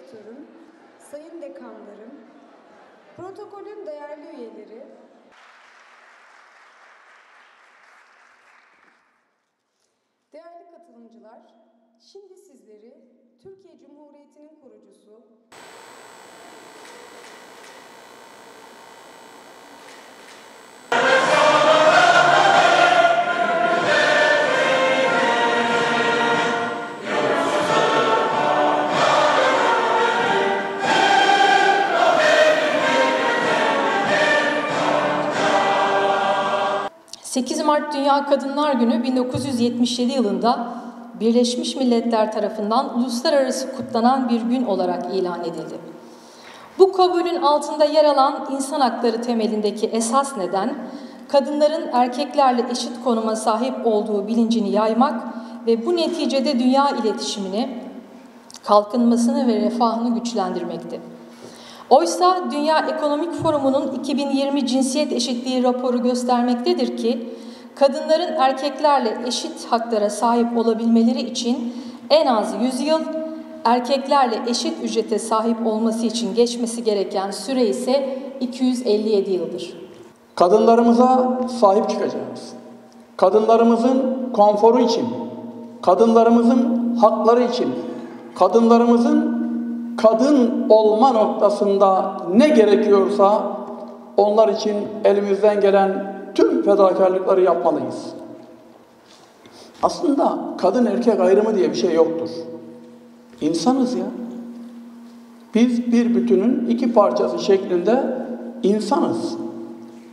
rektörüm, sayın dekanlarım, protokolün değerli üyeleri, değerli katılımcılar, şimdi sizleri Türkiye Cumhuriyeti'nin kurucusu, ...8 Mart Dünya Kadınlar Günü 1977 yılında Birleşmiş Milletler tarafından uluslararası kutlanan bir gün olarak ilan edildi. Bu kabulün altında yer alan insan hakları temelindeki esas neden, kadınların erkeklerle eşit konuma sahip olduğu bilincini yaymak ve bu neticede dünya iletişimini, kalkınmasını ve refahını güçlendirmekti. Oysa Dünya Ekonomik Forumu'nun 2020 cinsiyet eşitliği raporu göstermektedir ki, kadınların erkeklerle eşit haklara sahip olabilmeleri için en az 100 yıl, erkeklerle eşit ücrete sahip olması için geçmesi gereken süre ise 257 yıldır. Kadınlarımıza sahip çıkacağız. Kadınlarımızın konforu için, kadınlarımızın hakları için, kadınlarımızın kadın olma noktasında ne gerekiyorsa onlar için elimizden gelen tüm fedakarlıkları yapmalıyız. Aslında kadın erkek ayrımı diye bir şey yoktur. İnsanız ya. Biz bir bütünün iki parçası şeklinde insanız.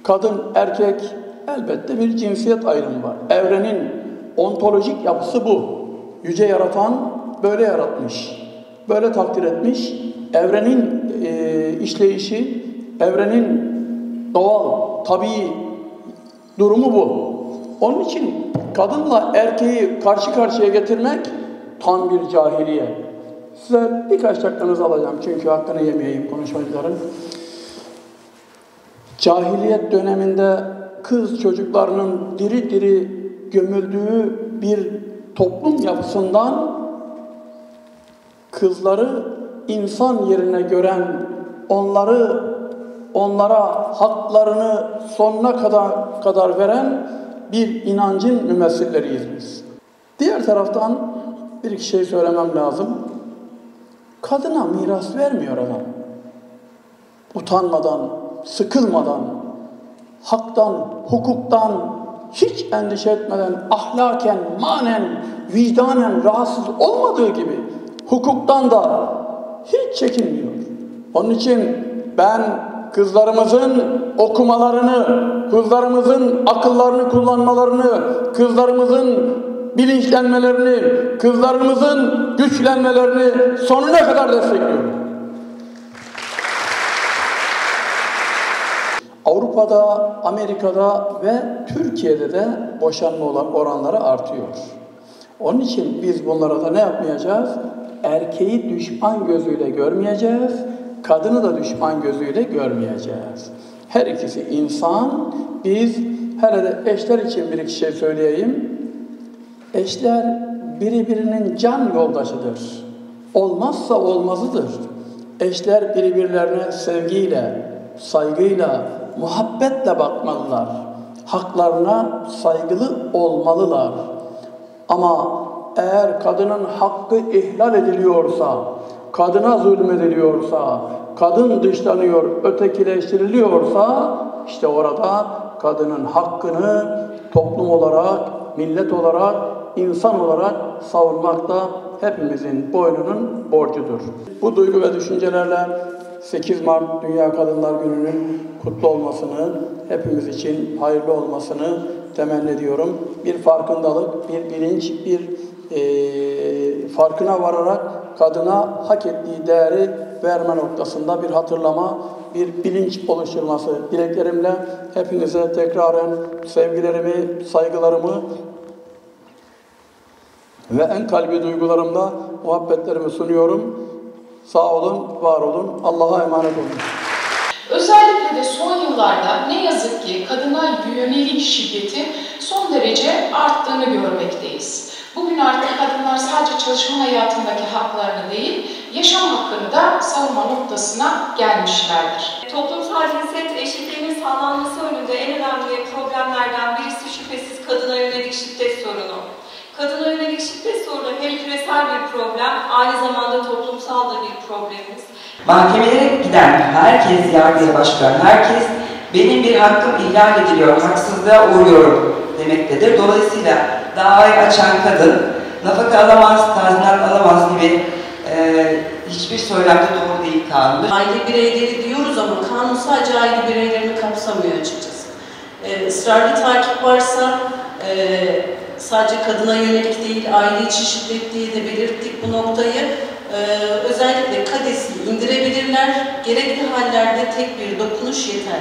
Kadın, erkek elbette bir cinsiyet ayrımı var. Evrenin ontolojik yapısı bu. Yüce yaratan böyle yaratmış. Böyle takdir etmiş. Evrenin e, işleyişi, evrenin doğal, tabii durumu bu. Onun için kadınla erkeği karşı karşıya getirmek tam bir cahiliye. Size birkaç dakikanızı alacağım çünkü hakkını yemeyeyim konuşmacıların. Cahiliyet döneminde kız çocuklarının diri diri gömüldüğü bir toplum yapısından kızları insan yerine gören, onları onlara haklarını sonuna kadar kadar veren bir inancın mümessilleriyiz biz. Diğer taraftan bir iki şey söylemem lazım. Kadına miras vermiyor adam. Utanmadan, sıkılmadan, haktan, hukuktan hiç endişe etmeden, ahlaken, manen, vicdanen rahatsız olmadığı gibi hukuktan da hiç çekinmiyor. Onun için ben kızlarımızın okumalarını, kızlarımızın akıllarını kullanmalarını, kızlarımızın bilinçlenmelerini, kızlarımızın güçlenmelerini sonuna kadar destekliyorum. Avrupa'da, Amerika'da ve Türkiye'de de boşanma oranları artıyor. Onun için biz bunlara da ne yapmayacağız? Erkeği düşman gözüyle görmeyeceğiz, kadını da düşman gözüyle görmeyeceğiz. Her ikisi insan. Biz hele eşler için bir iki şey söyleyeyim. Eşler birbirinin can yoldaşıdır. Olmazsa olmazıdır. Eşler birbirlerine sevgiyle, saygıyla, muhabbetle bakmalılar. Haklarına saygılı olmalılar. Ama eğer kadının hakkı ihlal ediliyorsa, kadına zulmediliyorsa, kadın dışlanıyor, ötekileştiriliyorsa işte orada kadının hakkını toplum olarak, millet olarak, insan olarak savunmak da hepimizin boynunun borcudur. Bu duygu ve düşüncelerle 8 Mart Dünya Kadınlar Günü'nün kutlu olmasını, hepimiz için hayırlı olmasını temenni ediyorum. Bir farkındalık, bir bilinç, bir e, farkına vararak kadına hak ettiği değeri verme noktasında bir hatırlama, bir bilinç oluşturması dileklerimle hepinize tekraren sevgilerimi, saygılarımı ve en kalbi duygularımla muhabbetlerimi sunuyorum. Sağ olun, var olun. Allah'a emanet olun. Özellikle de son yıllarda ne yazık ki kadına yönelik şiddetin son derece arttığını görmekteyiz. Bugün artık toplumlarda kadınlar sadece çalışma hayatındaki haklarını değil, yaşam hakkını da savunma noktasına gelmişlerdir. Toplumsal cinsiyet eşitliğinin sağlanması önünde en önemli problemlerden birisi şüphesiz kadına yönelik şiddet sorunu. Kadına yönelik şiddet sorunu hem küresel bir problem, aynı zamanda toplumsal da bir problemimiz. Mahkemelere giden herkes, yargıya başvuran herkes benim bir hakkım ihlal ediliyor, haksızlığa uğruyorum demektedir. Dolayısıyla davayı açan kadın nafaka alamaz, tazminat alamaz gibi e, hiçbir söylemde doğru değil kanunda. Aile bireyleri diyoruz ama kanun sadece aile bireylerini kapsamıyor açıkçası. Ee, ısrarlı takip varsa e, sadece kadına yönelik değil, aile içi şiddet diye de belirttik bu noktayı. Ee, özellikle kadesi indirebilirler. Gerekli hallerde tek bir dokunuş yeter.